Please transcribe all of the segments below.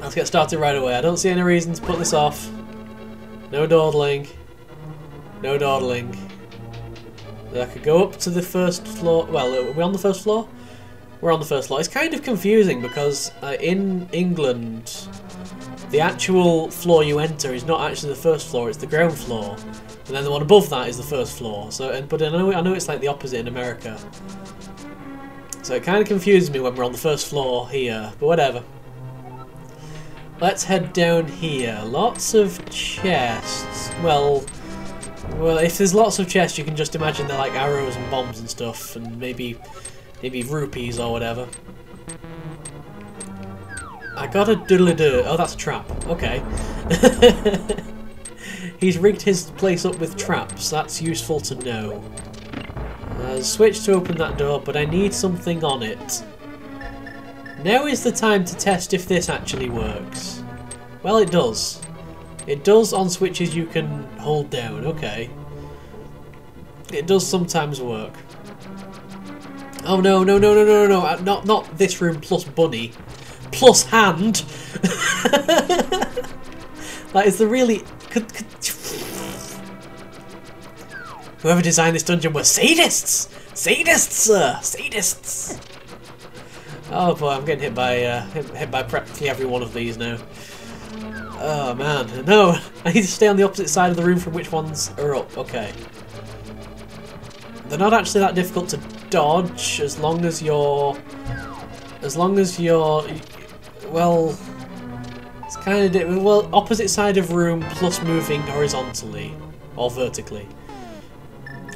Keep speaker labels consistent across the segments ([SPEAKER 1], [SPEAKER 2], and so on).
[SPEAKER 1] Let's get started right away. I don't see any reason to put this off. No dawdling. No dawdling. I could go up to the first floor. Well, are we on the first floor? We're on the first floor. It's kind of confusing because uh, in England, the actual floor you enter is not actually the first floor, it's the ground floor. And then the one above that is the first floor. So, and, But I know, I know it's like the opposite in America. So it kind of confuses me when we're on the first floor here, but whatever. Let's head down here. Lots of chests. Well, well, if there's lots of chests, you can just imagine they're like arrows and bombs and stuff, and maybe, maybe rupees or whatever. I got a doodle -doo. Oh, that's a trap. Okay. He's rigged his place up with traps. That's useful to know. Uh, switch to open that door, but I need something on it. Now is the time to test if this actually works. Well, it does. It does on switches you can hold down, okay. It does sometimes work. Oh no, no, no, no, no, no, no, uh, not, not this room plus bunny. Plus hand! that is the really... Whoever designed this dungeon were sadists! Sadists, sir! Sadists! Oh boy, I'm getting hit by, uh, hit, hit by practically every one of these now. Oh man, no! I need to stay on the opposite side of the room from which ones are up. Okay. They're not actually that difficult to dodge as long as you're... As long as you're... Well... It's kind of... Well, opposite side of room plus moving horizontally. Or vertically.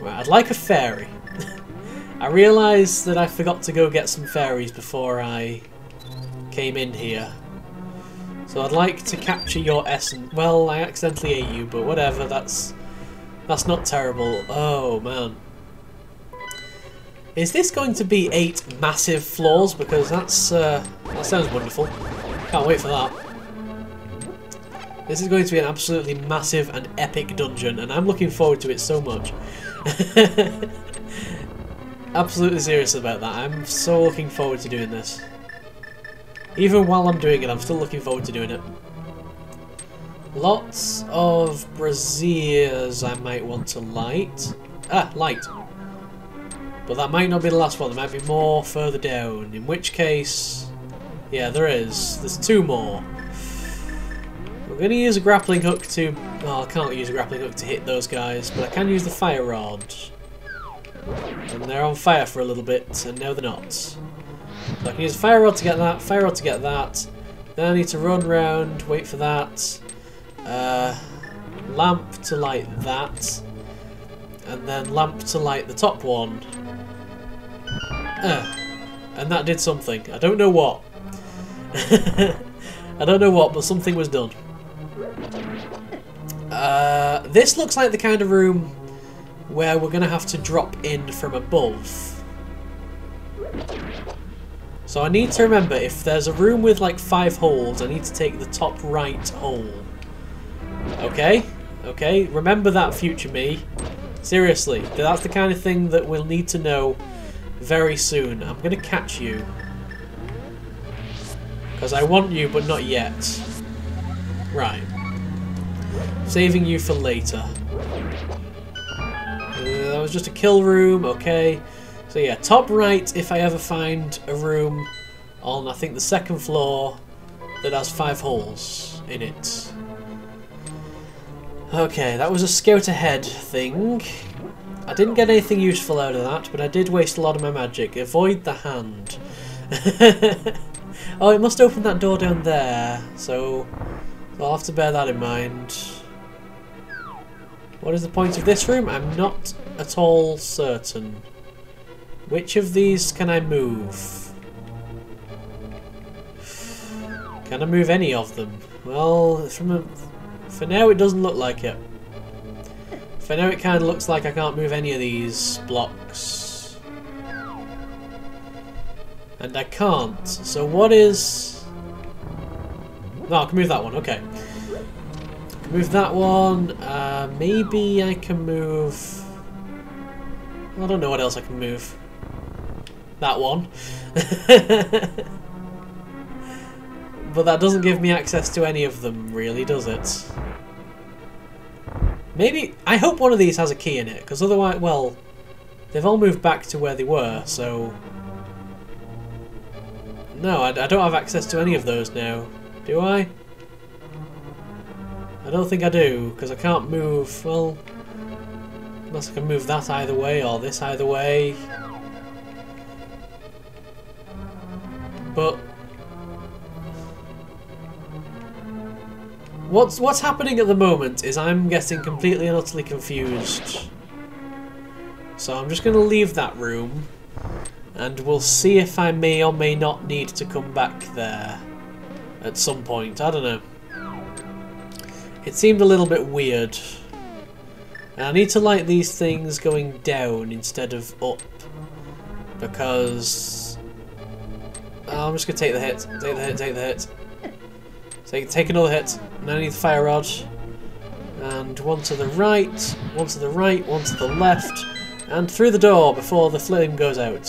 [SPEAKER 1] Right, I'd like a fairy. I realised that I forgot to go get some fairies before I came in here. So I'd like to capture your essence. Well, I accidentally ate you, but whatever, that's... That's not terrible. Oh, man. Is this going to be eight massive floors? Because that's, uh, that sounds wonderful. Can't wait for that. This is going to be an absolutely massive and epic dungeon, and I'm looking forward to it so much. absolutely serious about that. I'm so looking forward to doing this. Even while I'm doing it, I'm still looking forward to doing it. Lots of braziers I might want to light. Ah, light. But that might not be the last one, there might be more further down. In which case... Yeah, there is. There's two more. We're going to use a grappling hook to... Oh, I can't use a grappling hook to hit those guys, but I can use the fire rod. And they're on fire for a little bit, and now they're not. So I can use a fire rod to get that, fire rod to get that. Then I need to run round, wait for that. Uh, lamp to light that. And then lamp to light the top one. Uh, and that did something. I don't know what. I don't know what, but something was done. Uh, this looks like the kind of room where we're going to have to drop in from above. So I need to remember, if there's a room with like five holes, I need to take the top right hole. Okay? Okay? Remember that, future me. Seriously, that's the kind of thing that we'll need to know very soon. I'm going to catch you. Because I want you, but not yet. Right. Saving you for later. Uh, that was just a kill room, okay. So yeah, top right if I ever find a room on, I think, the second floor that has five holes in it. Okay, that was a scout ahead thing. I didn't get anything useful out of that, but I did waste a lot of my magic. Avoid the hand. oh, it must open that door down there, so I'll have to bear that in mind. What is the point of this room? I'm not at all certain. Which of these can I move? Can I move any of them? Well, from a, for now it doesn't look like it. For now it kind of looks like I can't move any of these blocks. And I can't. So what is... No, I can move that one, okay. Move that one. Uh, maybe I can move... I don't know what else I can move that one. but that doesn't give me access to any of them, really, does it? Maybe... I hope one of these has a key in it, because otherwise, well... They've all moved back to where they were, so... No, I, I don't have access to any of those now. Do I? I don't think I do, because I can't move... Well... Unless I can move that either way, or this either way... But What's what's happening at the moment is I'm getting completely and utterly confused. So I'm just going to leave that room and we'll see if I may or may not need to come back there at some point. I don't know. It seemed a little bit weird. And I need to like these things going down instead of up because Oh, I'm just gonna take the hit. Take the hit, take the hit. Take, take another hit. No need fire rod. And one to the right, one to the right, one to the left, and through the door before the flame goes out.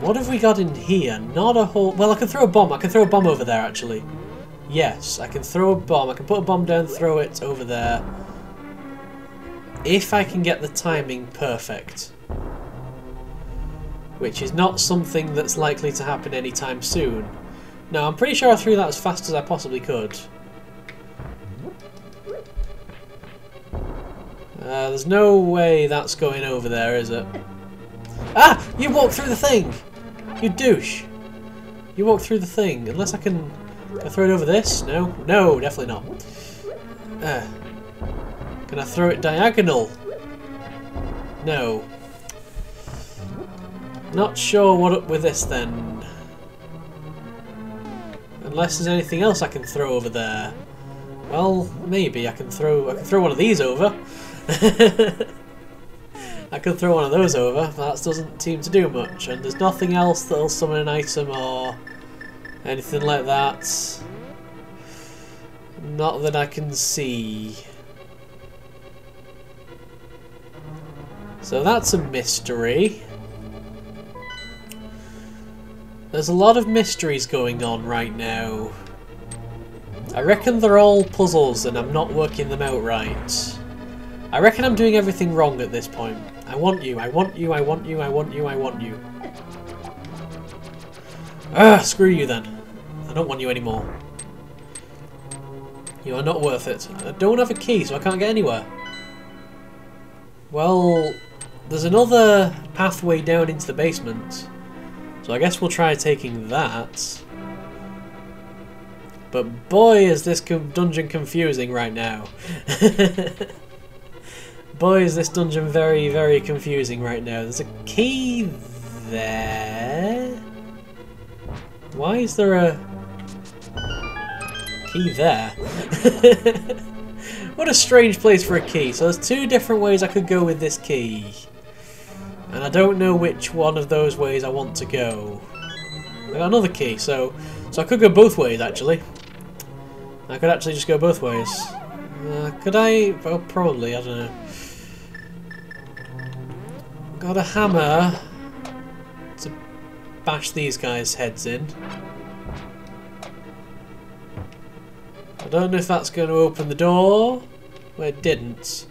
[SPEAKER 1] What have we got in here? Not a whole... Well, I can throw a bomb. I can throw a bomb over there, actually. Yes, I can throw a bomb. I can put a bomb down, throw it over there. If I can get the timing perfect which is not something that's likely to happen anytime soon. Now, I'm pretty sure I threw that as fast as I possibly could. Uh, there's no way that's going over there, is it? Ah! You walked through the thing! You douche! You walked through the thing. Unless I can... Can I throw it over this? No? No, definitely not. Uh, can I throw it diagonal? No. Not sure what up with this then. Unless there's anything else I can throw over there. Well, maybe I can throw I can throw one of these over. I could throw one of those over, but that doesn't seem to do much. And there's nothing else that'll summon an item or anything like that. Not that I can see. So that's a mystery. There's a lot of mysteries going on right now. I reckon they're all puzzles and I'm not working them out right. I reckon I'm doing everything wrong at this point. I want you, I want you, I want you, I want you, I want you. Ah, screw you then. I don't want you anymore. You are not worth it. I don't have a key, so I can't get anywhere. Well, there's another pathway down into the basement. So I guess we'll try taking that. But boy is this dungeon confusing right now. boy is this dungeon very, very confusing right now. There's a key there. Why is there a key there? what a strange place for a key. So there's two different ways I could go with this key. And I don't know which one of those ways I want to go. I got another key, so so I could go both ways actually. I could actually just go both ways. Uh, could I? Well, probably. I don't know. Got a hammer to bash these guys' heads in. I don't know if that's going to open the door. Well, it didn't.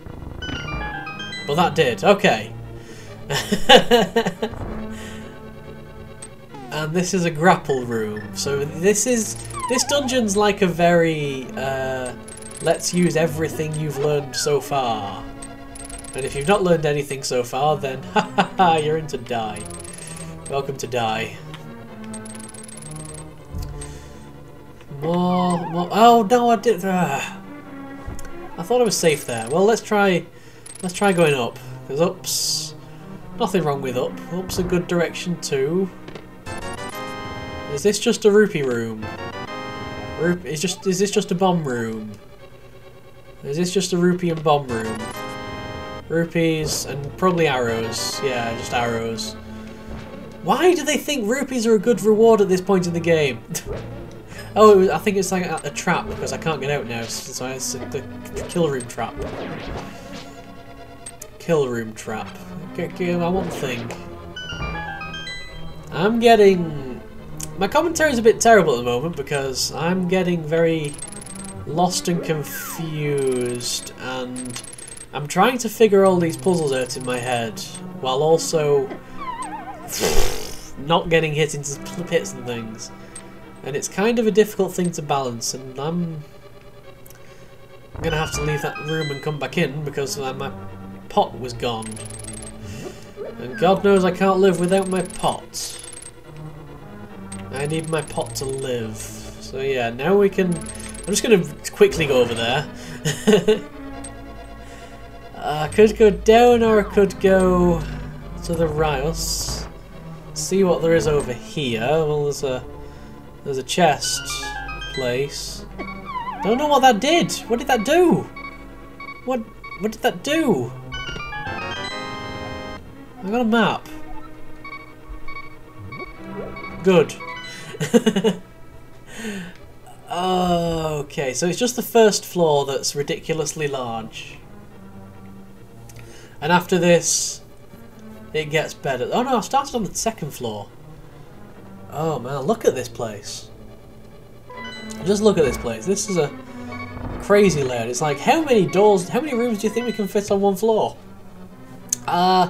[SPEAKER 1] But that did. Okay. and this is a grapple room. So this is this dungeon's like a very uh, let's use everything you've learned so far. And if you've not learned anything so far, then ha ha ha, you're in to die. Welcome to die. More, more. Oh no, I did. Uh, I thought I was safe there. Well, let's try. Let's try going up. Because ups Nothing wrong with up. Up's a good direction too. Is this just a rupee room? is just is this just a bomb room? Is this just a rupee and bomb room? Rupees and probably arrows. Yeah, just arrows. Why do they think rupees are a good reward at this point in the game? oh, was, I think it's like a, a, trap because I can't get out now, so it's the, the kill room trap. Kill room trap get, get, I one thing. I'm getting... My commentary is a bit terrible at the moment because I'm getting very lost and confused and I'm trying to figure all these puzzles out in my head while also not getting hit into pits and things. And it's kind of a difficult thing to balance and I'm gonna have to leave that room and come back in because uh, my pot was gone. And God knows I can't live without my pot. I need my pot to live. So yeah, now we can... I'm just going to quickly go over there. I uh, could go down or I could go to the Rios. See what there is over here. Well, there's a there's a chest place. Don't know what that did. What did that do? What what did that do? I got a map. Good. okay, so it's just the first floor that's ridiculously large. And after this, it gets better. Oh no, I started on the second floor. Oh man, look at this place. Just look at this place. This is a crazy layout. It's like, how many doors, how many rooms do you think we can fit on one floor? Uh,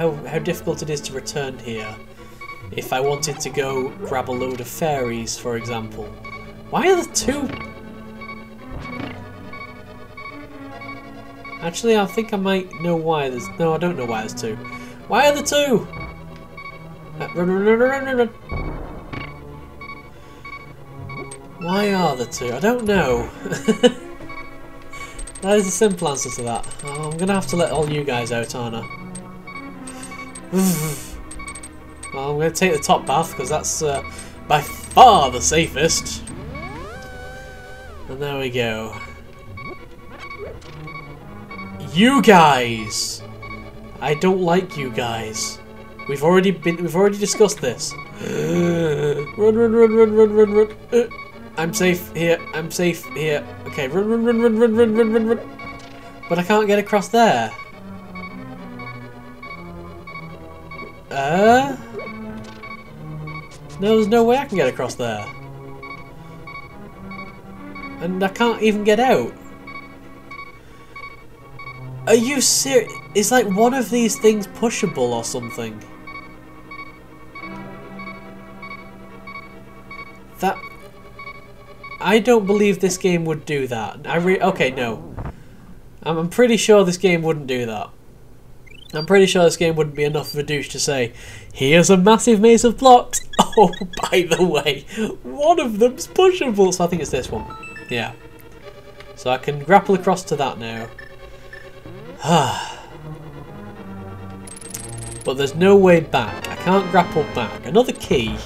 [SPEAKER 1] how, how difficult it is to return here. If I wanted to go grab a load of fairies, for example. Why are there two? Actually, I think I might know why there's... No, I don't know why there's two. Why are there two? Uh, run, run, run, run, Why are there two? I don't know. that is the simple answer to that. I'm going to have to let all you guys out, aren't I? well, I'm going to take the top path because that's uh, by far the safest. And there we go. You guys! I don't like you guys. We've already been we've already discussed this. run run run run run run run. Uh, I'm safe here. I'm safe here. Okay, run run run run run run run run run. But I can't get across there. Uh... No, there's no way I can get across there. And I can't even get out. Are you serious? Is like one of these things pushable or something? That... I don't believe this game would do that. I re- Okay, no. I'm pretty sure this game wouldn't do that. I'm pretty sure this game wouldn't be enough for douche to say, here's a massive maze of blocks. Oh, by the way, one of them's pushable. So I think it's this one. Yeah. So I can grapple across to that now. but there's no way back. I can't grapple back. Another key.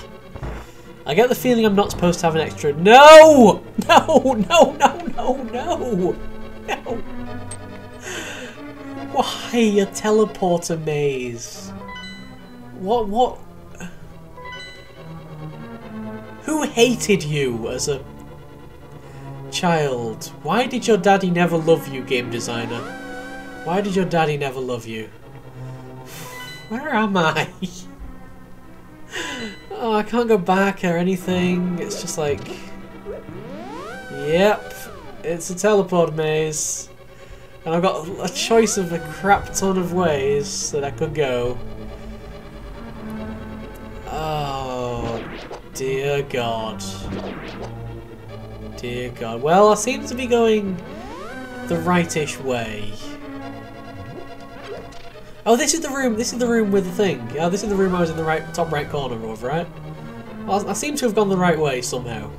[SPEAKER 1] I get the feeling I'm not supposed to have an extra... No! No, no, no, no, no! No! Why a teleporter maze? What, what? Who hated you as a child? Why did your daddy never love you, game designer? Why did your daddy never love you? Where am I? oh, I can't go back or anything. It's just like... Yep, it's a teleport maze. And I've got a choice of a crap ton of ways that I could go. Oh, dear God. Dear God. Well, I seem to be going the rightish way. Oh, this is the room. This is the room with the thing. Oh, this is the room I was in the right top right corner of, right? Well, I seem to have gone the right way somehow.